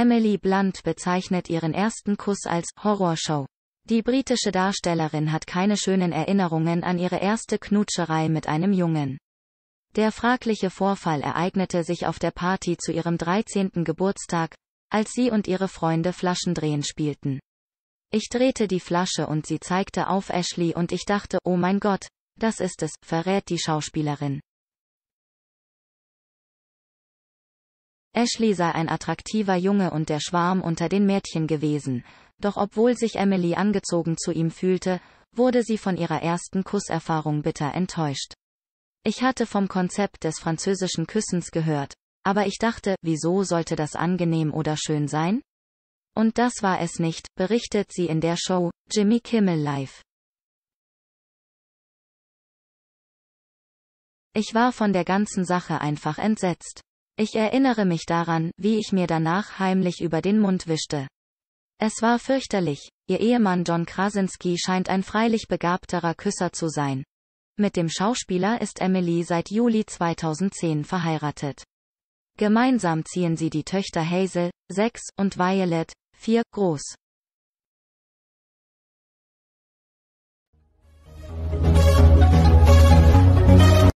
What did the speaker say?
Emily Blunt bezeichnet ihren ersten Kuss als Horrorshow. Die britische Darstellerin hat keine schönen Erinnerungen an ihre erste Knutscherei mit einem Jungen. Der fragliche Vorfall ereignete sich auf der Party zu ihrem 13. Geburtstag, als sie und ihre Freunde Flaschendrehen spielten. Ich drehte die Flasche und sie zeigte auf Ashley und ich dachte, oh mein Gott, das ist es, verrät die Schauspielerin. Ashley sei ein attraktiver Junge und der Schwarm unter den Mädchen gewesen, doch obwohl sich Emily angezogen zu ihm fühlte, wurde sie von ihrer ersten Kusserfahrung bitter enttäuscht. Ich hatte vom Konzept des französischen Küssens gehört, aber ich dachte, wieso sollte das angenehm oder schön sein? Und das war es nicht, berichtet sie in der Show, Jimmy Kimmel Live. Ich war von der ganzen Sache einfach entsetzt. Ich erinnere mich daran, wie ich mir danach heimlich über den Mund wischte. Es war fürchterlich, ihr Ehemann John Krasinski scheint ein freilich begabterer Küsser zu sein. Mit dem Schauspieler ist Emily seit Juli 2010 verheiratet. Gemeinsam ziehen sie die Töchter Hazel, 6, und Violet, 4, groß.